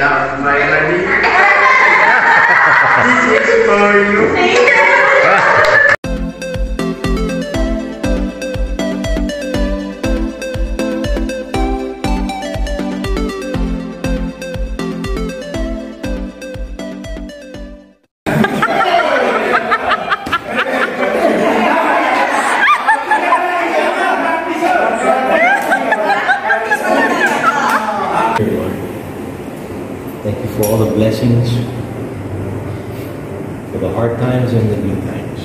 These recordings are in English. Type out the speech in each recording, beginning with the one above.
love my honey. this is for you. For the hard times and the good times.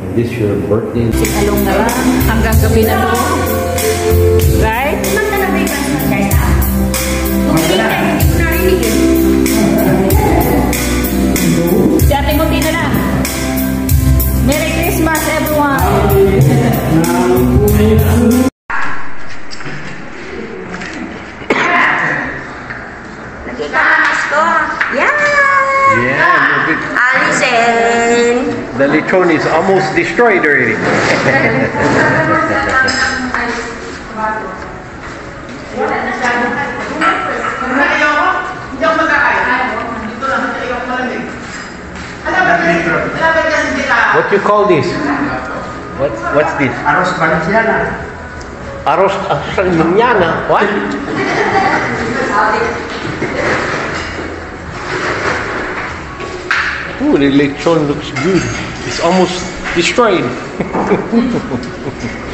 And this your birthday. Along na lang hanggang gabi na. Right? Merry Christmas, everyone! Almost destroyed already. What do you call this? What what's this? Arroz Valenciana. Arroz mañana. What? Ooh, the lechon looks good. It's almost destroyed.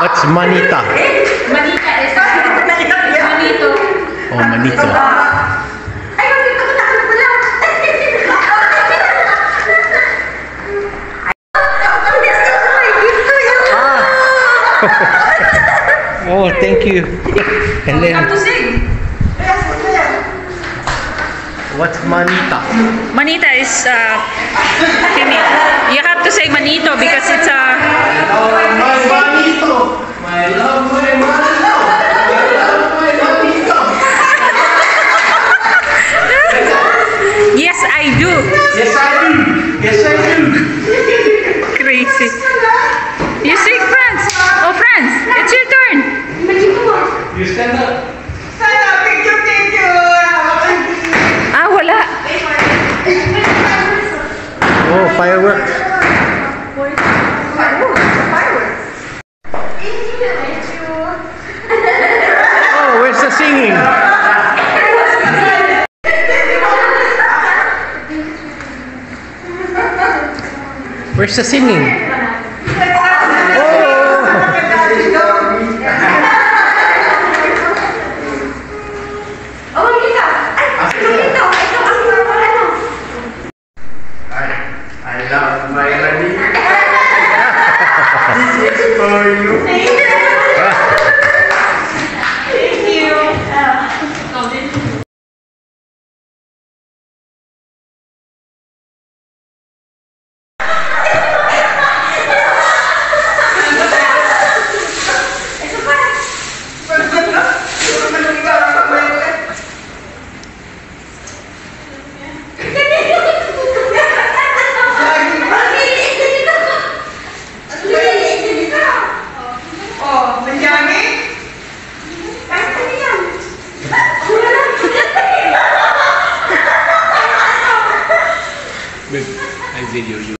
What's manita? Manita is... Manito. Oh, manito. Oh, thank you. And then, what's manita? Manita is... Uh, Kimi, you have to say manito because it's a... My manito. My love, my manito. My love, my manito. Yes, I do. Yes, I do. Yes, I do. Crazy. You sing, Franz. Oh, Franz, it's your turn. You stand up. Ah, wala. Oh, fireworks. Oh, where's the singing? Where's the singing? I video you.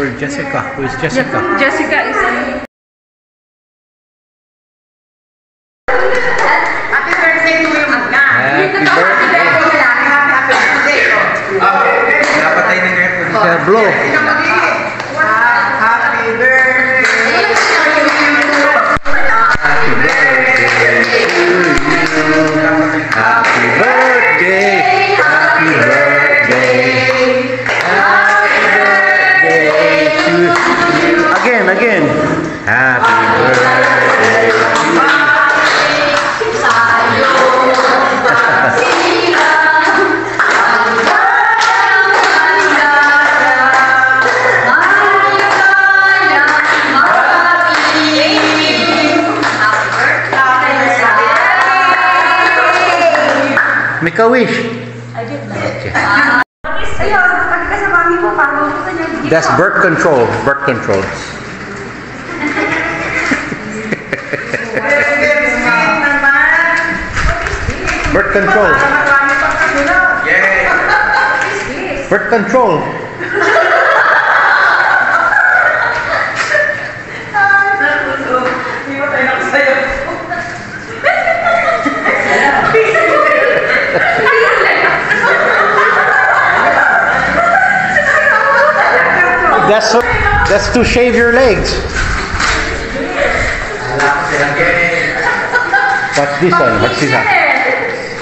sa'yo. Etik mote. This one is for Jessica. Who is Jessica? Jessica is Happy birthday to you, Magna. Happy birthday. Happy birthday. Napatay na yung Sir Blow. Make a wish. Okay. Ayun, pag ka sa mami mo, paano gusto niya? That's birth control. Birth control. Birth control. Birth control. That's that's to shave your legs. What's this one? What's this one?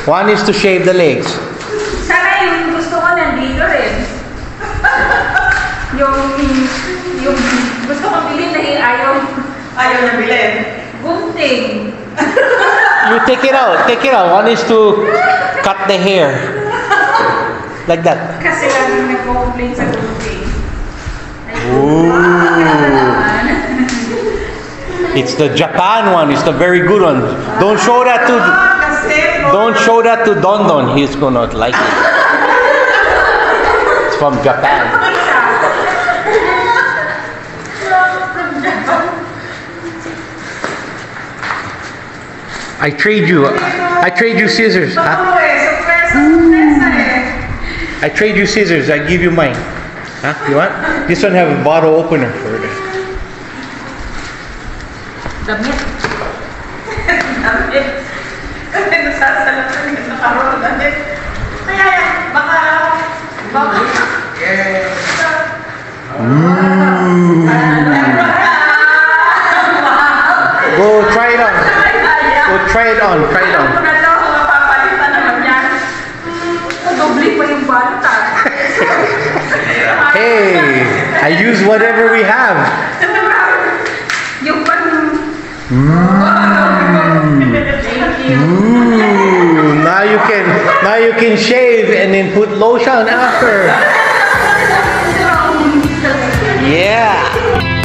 One is to shave the legs. Sana yung gusto ko nandito rin. yung, yung gusto ko bilhin na yung ayaw, Ayaw na bilhin. gunting. You take it out. Take it out. One is to cut the hair. Like that. Kasi lagi nagko-complain sa gunting. It's the Japan one. It's the very good one. Don't show that to don't show that to Don Don. He's gonna like it. It's from Japan. I trade you. I trade you scissors. Huh? surprise, surprise. I trade you scissors. I give you mine. Huh? You want? This one have a bottle opener for it. Damit. Damit. Kasi nasasalat ko yung nakaroon damit. Kaya yan, baka, baka, Go try it on. Go try it on. Try it on. na daw, mapapalitan naman yan. Doble pa yung bata. Hey, I use whatever we have. Pang... Ooh, now you can now you can shave and then put lotion after. Yeah.